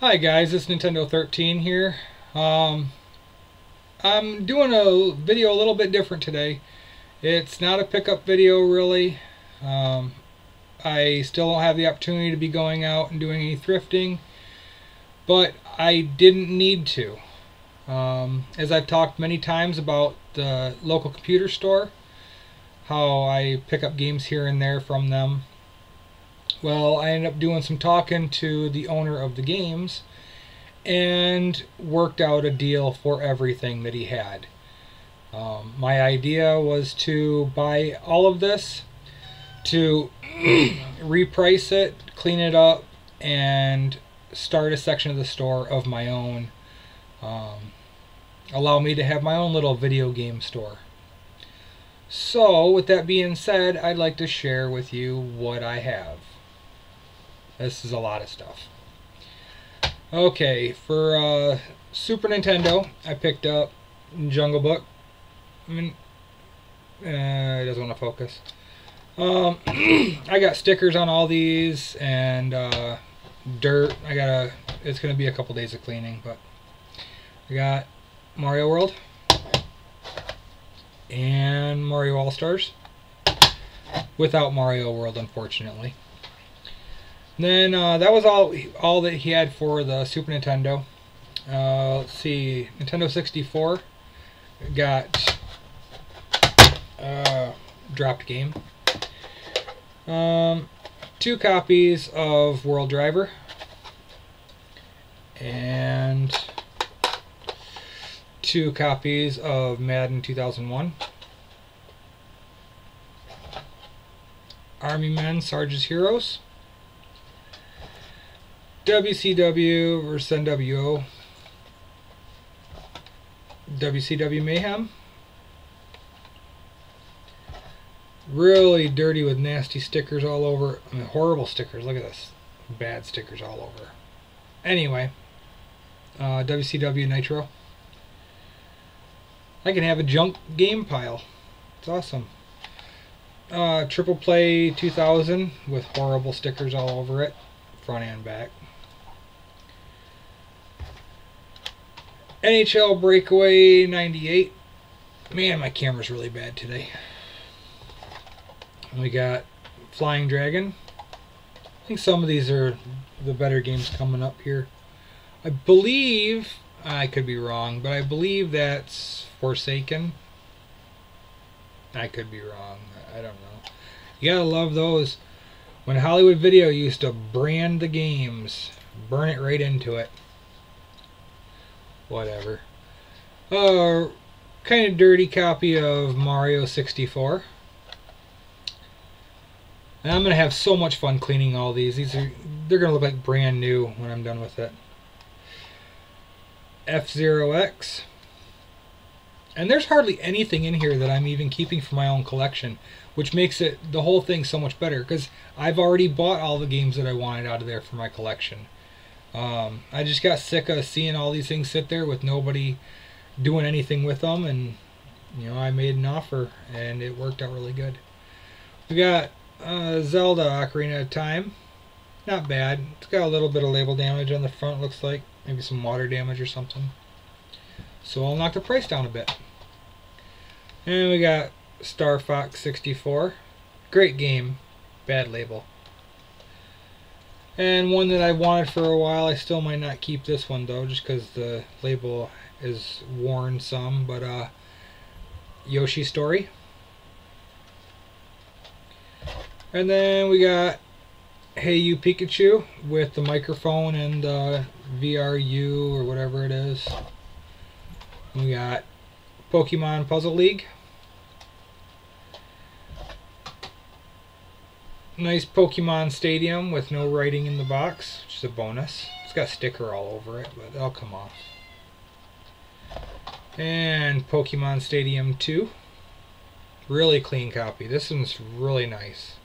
Hi guys, it's Nintendo 13 here. Um, I'm doing a video a little bit different today. It's not a pickup video really. Um, I still don't have the opportunity to be going out and doing any thrifting, but I didn't need to. Um, as I've talked many times about the local computer store, how I pick up games here and there from them. Well, I ended up doing some talking to the owner of the games and worked out a deal for everything that he had. Um, my idea was to buy all of this, to reprice it, clean it up, and start a section of the store of my own. Um, allow me to have my own little video game store. So, with that being said, I'd like to share with you what I have. This is a lot of stuff. Okay, for uh, Super Nintendo, I picked up Jungle Book. I mean, uh, it doesn't want to focus. Um, I got stickers on all these and uh, dirt. I got a. It's gonna be a couple days of cleaning, but I got Mario World and Mario All Stars. Without Mario World, unfortunately. Then uh, that was all all that he had for the Super Nintendo. Uh, let's see, Nintendo 64 got uh, dropped game. Um, two copies of World Driver and two copies of Madden 2001. Army Men, Sarge's Heroes. WCW versus NWO. WCW Mayhem. Really dirty with nasty stickers all over. I mean, horrible stickers. Look at this. Bad stickers all over. Anyway, uh, WCW Nitro. I can have a junk game pile. It's awesome. Uh, Triple Play 2000 with horrible stickers all over it, front and back. NHL Breakaway 98. Man, my camera's really bad today. We got Flying Dragon. I think some of these are the better games coming up here. I believe, I could be wrong, but I believe that's Forsaken. I could be wrong. I don't know. You gotta love those. When Hollywood Video used to brand the games, burn it right into it whatever. Uh, kind of dirty copy of Mario 64. And I'm going to have so much fun cleaning all these. These are they're going to look like brand new when I'm done with it. F-Zero X. And there's hardly anything in here that I'm even keeping for my own collection, which makes it the whole thing so much better because I've already bought all the games that I wanted out of there for my collection. Um, I just got sick of seeing all these things sit there with nobody doing anything with them, and you know I made an offer, and it worked out really good. We got uh, Zelda Ocarina of Time. Not bad. It's got a little bit of label damage on the front, looks like. Maybe some water damage or something. So I'll knock the price down a bit. And we got Star Fox 64. Great game. Bad label. And one that I wanted for a while, I still might not keep this one though, just because the label is worn some, but uh, Yoshi Story. And then we got Hey You Pikachu with the microphone and uh, VRU or whatever it is. We got Pokemon Puzzle League. Nice Pokemon Stadium with no writing in the box, which is a bonus. It's got sticker all over it, but that'll come off. And Pokemon Stadium 2. Really clean copy. This one's really nice.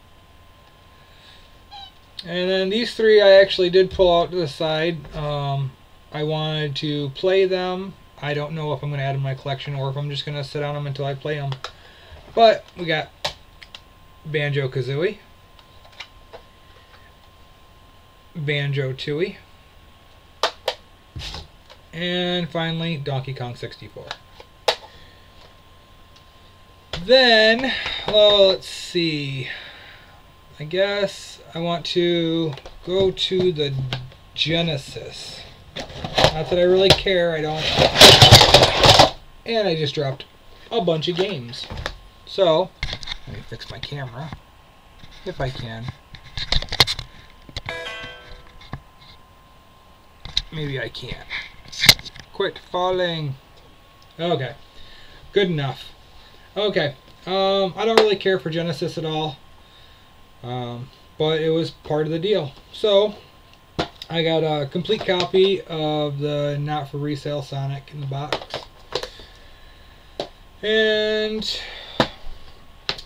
And then these three I actually did pull out to the side. Um, I wanted to play them. I don't know if I'm going to add them to my collection or if I'm just going to sit on them until I play them. But we got Banjo-Kazooie. Banjo Tooie. And finally, Donkey Kong 64. Then, well, let's see. I guess I want to go to the Genesis. Not that I really care, I don't. And I just dropped a bunch of games. So, let me fix my camera, if I can. Maybe I can't. Quit falling. Okay, good enough. Okay, um, I don't really care for Genesis at all. Um, but it was part of the deal. So, I got a complete copy of the not for resale Sonic in the box. And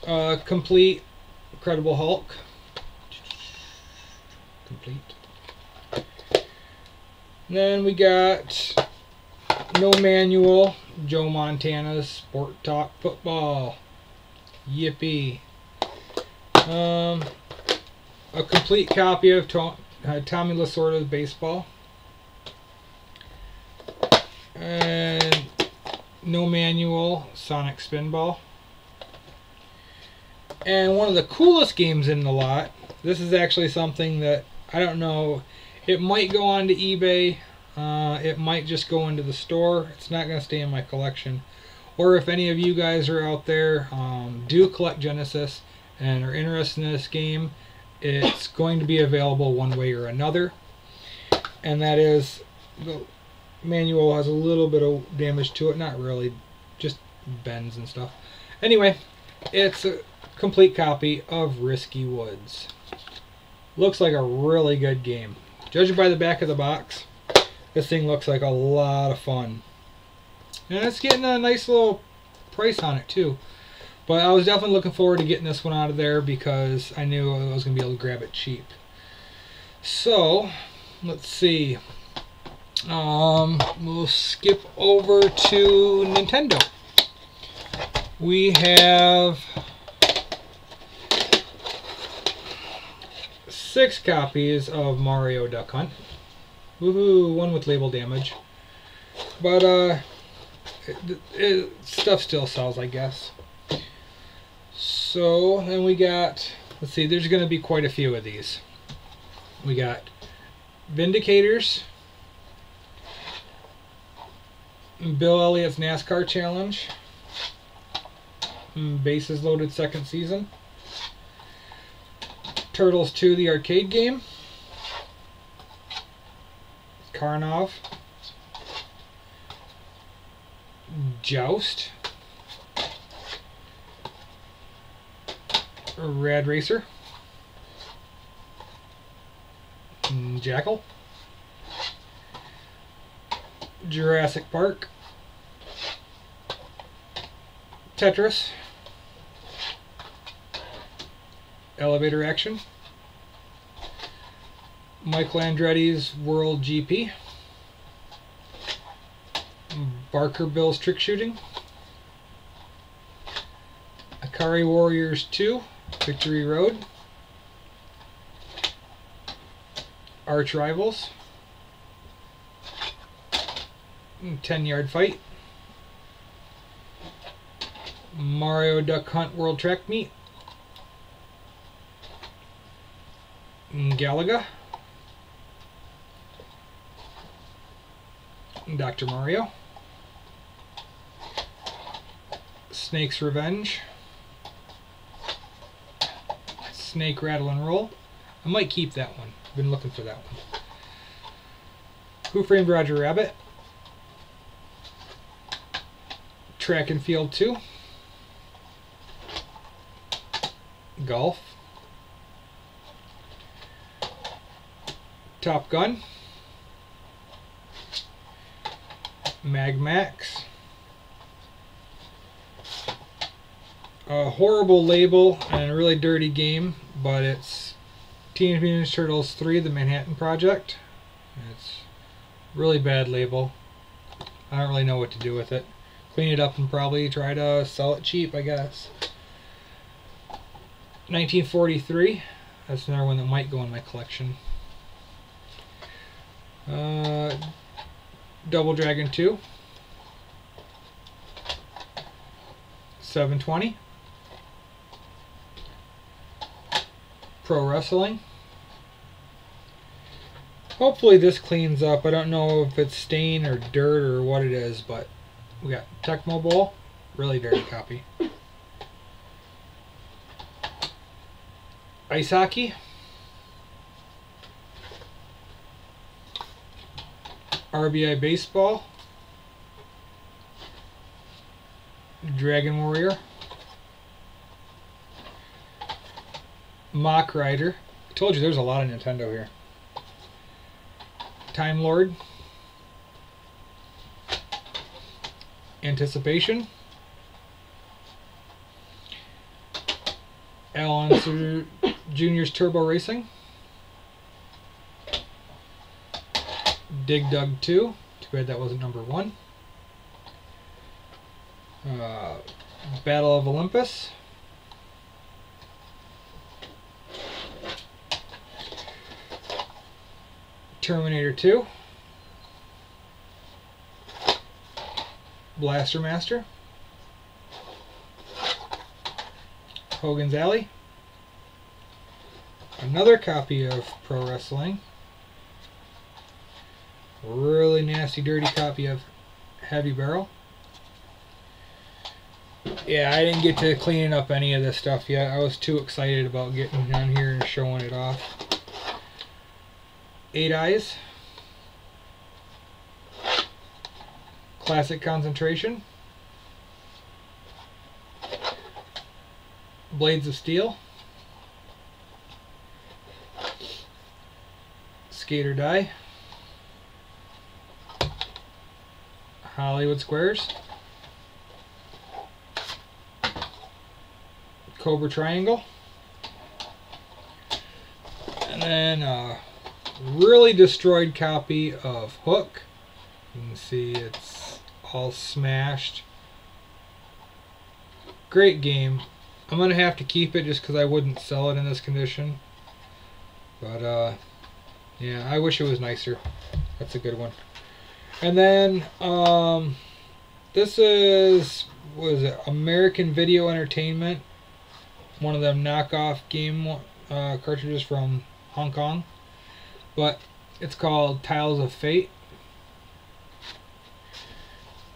a complete Incredible Hulk. Complete. Then we got no manual Joe Montana's Sport Talk Football. Yippee. Um, a complete copy of uh, Tommy Lasorda's baseball. And no manual Sonic Spinball. And one of the coolest games in the lot. This is actually something that I don't know. It might go on to eBay. Uh, it might just go into the store. It's not going to stay in my collection. Or if any of you guys are out there, um, do collect Genesis and are interested in this game, it's going to be available one way or another. And that is the manual has a little bit of damage to it, not really, just bends and stuff. Anyway, it's a complete copy of Risky Woods. Looks like a really good game. Judging by the back of the box, this thing looks like a lot of fun. And it's getting a nice little price on it too. But I was definitely looking forward to getting this one out of there because I knew I was going to be able to grab it cheap. So, let's see. Um, we'll skip over to Nintendo. We have six copies of Mario Duck Hunt. Woohoo, one with label damage. But, uh, it, it, stuff still sells, I guess. So then we got, let's see, there's going to be quite a few of these. We got Vindicators, Bill Elliott's NASCAR Challenge, Bases Loaded second season, Turtles 2 the arcade game, Karnov, Joust, Rad Racer. Jackal. Jurassic Park. Tetris. Elevator Action. Michael Andretti's World GP. Barker Bill's Trick Shooting. Ikari Warriors 2. Victory Road, Arch Rivals, hmm, 10 Yard Fight, Mario Duck Hunt World Track Meet, Galaga, Dr. Mario, Snake's Revenge, Snake Rattle and Roll. I might keep that one. I've been looking for that one. Who Framed Roger Rabbit? Track and Field 2. Golf. Top Gun. Mag Max. a horrible label and a really dirty game, but it's Teenage Mutant Turtles 3, The Manhattan Project. It's really bad label. I don't really know what to do with it. Clean it up and probably try to sell it cheap, I guess. 1943. That's another one that might go in my collection. Uh, Double Dragon 2. 720. Pro Wrestling. Hopefully this cleans up. I don't know if it's stain or dirt or what it is, but we got Tecmo Bowl. Really dirty copy. Ice hockey. RBI baseball. Dragon Warrior. Mach Rider. I told you there's a lot of Nintendo here. Time Lord. Anticipation. Alan Junior's Turbo Racing. Dig Dug 2. Too bad that wasn't number one. Uh, Battle of Olympus. Terminator 2. Blaster Master. Hogan's Alley. Another copy of Pro Wrestling. Really nasty, dirty copy of Heavy Barrel. Yeah, I didn't get to cleaning up any of this stuff yet. I was too excited about getting down here and showing it off. Eight Eyes. Classic Concentration. Blades of Steel. Skate or Die. Hollywood Squares. Cobra Triangle. And then a really destroyed copy of Hook. You can see it's all smashed. Great game. I'm going to have to keep it just because I wouldn't sell it in this condition. But, uh, yeah, I wish it was nicer. That's a good one. And then, um, this is, was it, American Video Entertainment. One of them knockoff game uh, cartridges from Hong Kong. But it's called Tiles of Fate.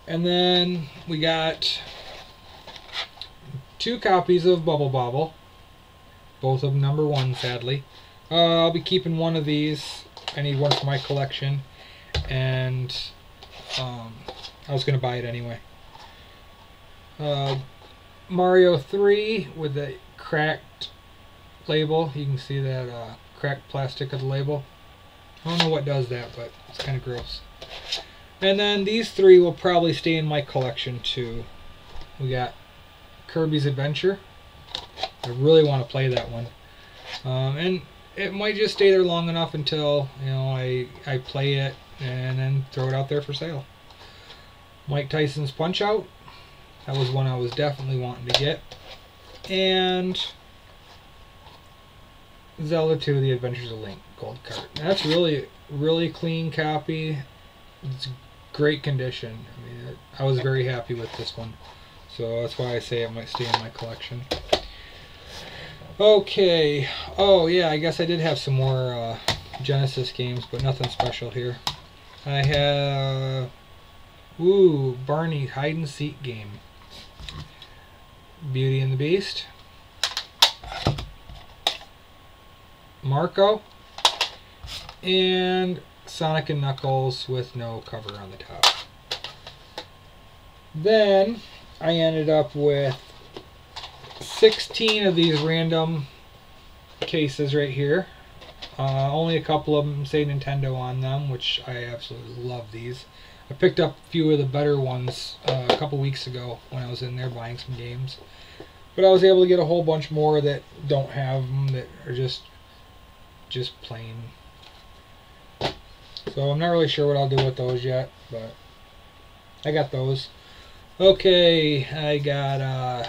And then we got two copies of Bubble Bobble. Both of number one, sadly. Uh, I'll be keeping one of these. I need one for my collection. And um, I was going to buy it anyway. Uh, Mario 3 with the cracked label. You can see that uh, cracked plastic of the label. I don't know what does that, but it's kind of gross. And then these three will probably stay in my collection too. We got Kirby's Adventure. I really want to play that one. Um, and it might just stay there long enough until you know I I play it and then throw it out there for sale. Mike Tyson's Punch Out. That was one I was definitely wanting to get. And Zelda 2: The Adventures of Link gold card. That's really really clean copy. It's great condition. I mean, I was very happy with this one. So that's why I say it might stay in my collection. Okay. Oh, yeah, I guess I did have some more uh, Genesis games, but nothing special here. I have... Ooh, Barney hide and seek game. Beauty and the Beast. Marco. And Sonic and Knuckles with no cover on the top. Then I ended up with 16 of these random cases right here. Uh, only a couple of them say Nintendo on them, which I absolutely love these. I picked up a few of the better ones uh, a couple weeks ago when I was in there buying some games. But I was able to get a whole bunch more that don't have them, that are just just plain. So I'm not really sure what I'll do with those yet, but I got those. Okay, I got uh,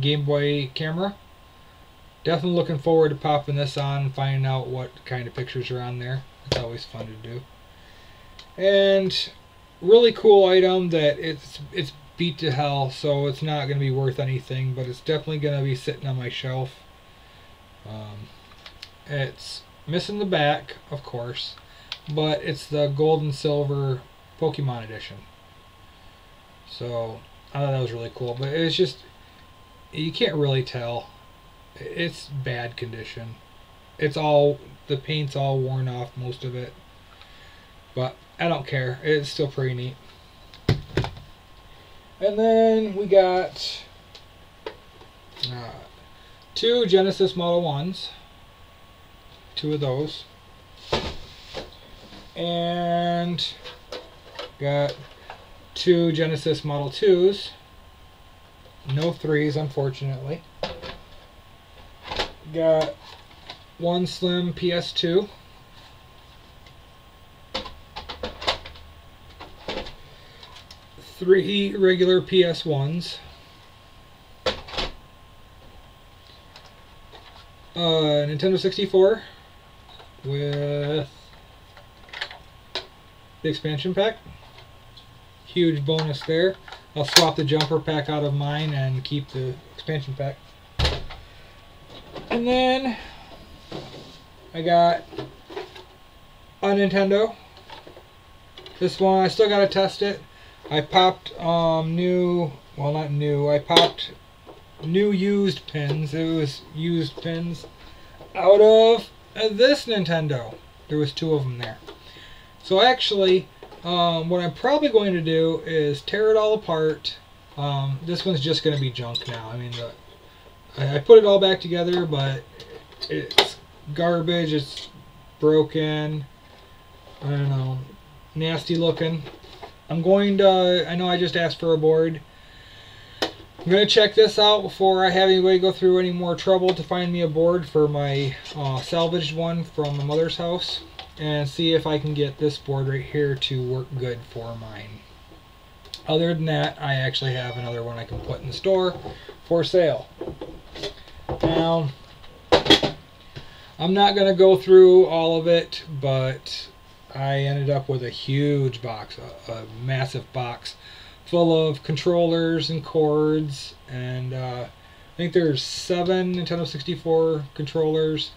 Game Boy camera. Definitely looking forward to popping this on and finding out what kind of pictures are on there. It's always fun to do. and really cool item that it's it's beat to hell, so it's not going to be worth anything, but it's definitely going to be sitting on my shelf. Um, it's missing the back, of course, but it's the gold and silver Pokemon edition. So I thought that was really cool, but it's just you can't really tell. It's bad condition. It's all the paint's all worn off, most of it. But I don't care. It's still pretty neat. And then we got uh, two Genesis Model 1s. Two of those. And got two Genesis Model 2s. No 3s, unfortunately. Got one Slim PS2. Three regular PS1s. Uh, Nintendo 64 with the expansion pack. Huge bonus there. I'll swap the jumper pack out of mine and keep the expansion pack. And then I got a Nintendo. This one, I still got to test it. I popped um, new, well not new, I popped new used pins. It was used pins out of this Nintendo. There was two of them there. So actually, um, what I'm probably going to do is tear it all apart. Um, this one's just going to be junk now. I mean, the, I, I put it all back together, but it's garbage. It's broken. I don't know, nasty looking. I'm going to. I know I just asked for a board. I'm going to check this out before I have anybody go through any more trouble to find me a board for my uh, salvaged one from my mother's house and see if I can get this board right here to work good for mine. Other than that, I actually have another one I can put in the store for sale. Now, I'm not going to go through all of it, but I ended up with a huge box, a, a massive box full of controllers and cords, and uh, I think there's seven Nintendo 64 controllers,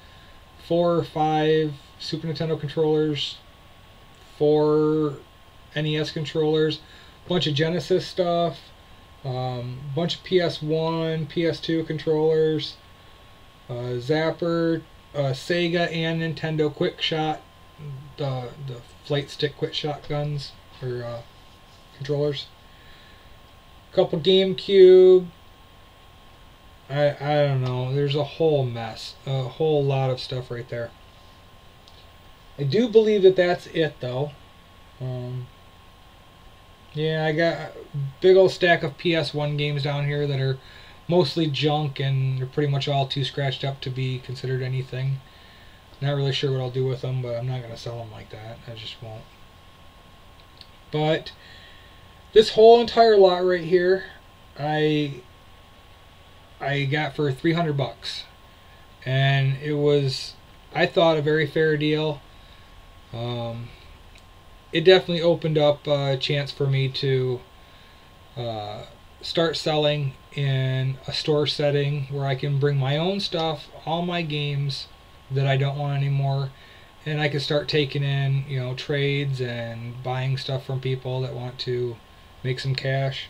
four or five Super Nintendo controllers, four NES controllers, bunch of Genesis stuff, um, bunch of PS1, PS2 controllers, uh, Zapper, uh, Sega and Nintendo Quick Shot, the the flight stick Quick Shot guns or uh, controllers. Couple GameCube. I I don't know. There's a whole mess, a whole lot of stuff right there. I do believe that that's it though. Um, yeah, I got a big old stack of PS1 games down here that are mostly junk and they're pretty much all too scratched up to be considered anything. Not really sure what I'll do with them, but I'm not going to sell them like that. I just won't. But this whole entire lot right here, I I got for 300 bucks. And it was, I thought, a very fair deal. Um, it definitely opened up a chance for me to uh, start selling in a store setting where I can bring my own stuff, all my games that I don't want anymore, and I can start taking in, you know, trades and buying stuff from people that want to make some cash.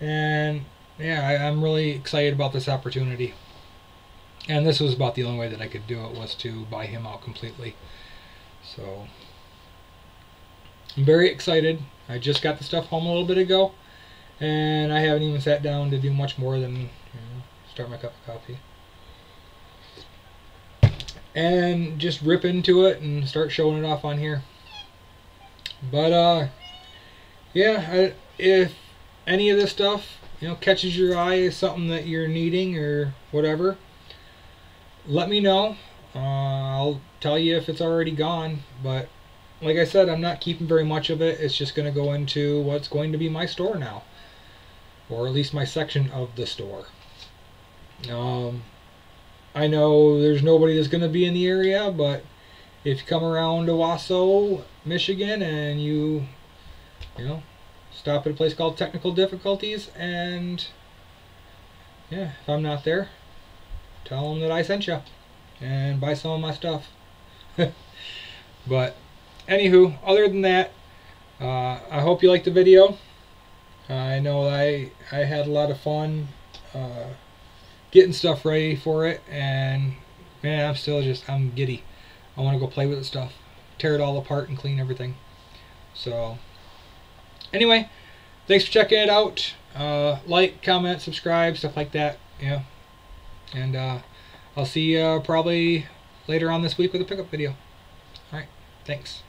And yeah, I, I'm really excited about this opportunity. And this was about the only way that I could do it was to buy him out completely. So I'm very excited. I just got the stuff home a little bit ago, and I haven't even sat down to do much more than you know, start my cup of coffee. And just rip into it and start showing it off on here. But, uh, yeah, I, if any of this stuff, you know, catches your eye is something that you're needing or whatever, let me know. Uh, I'll tell you if it's already gone, but like I said, I'm not keeping very much of it. It's just going to go into what's going to be my store now, or at least my section of the store. Um, I know there's nobody that's going to be in the area, but if you come around to Owosso, Michigan, and you, you know, stop at a place called Technical Difficulties, and yeah, if I'm not there, tell them that I sent you, and buy some of my stuff. but anywho, other than that, uh, I hope you liked the video. I know I I had a lot of fun uh, getting stuff ready for it, and man, I'm still just I'm giddy. I want to go play with the stuff, tear it all apart, and clean everything. So anyway, thanks for checking it out. Uh, like, comment, subscribe, stuff like that. Yeah, and uh, I'll see you probably later on this week with a pickup video. All right, thanks.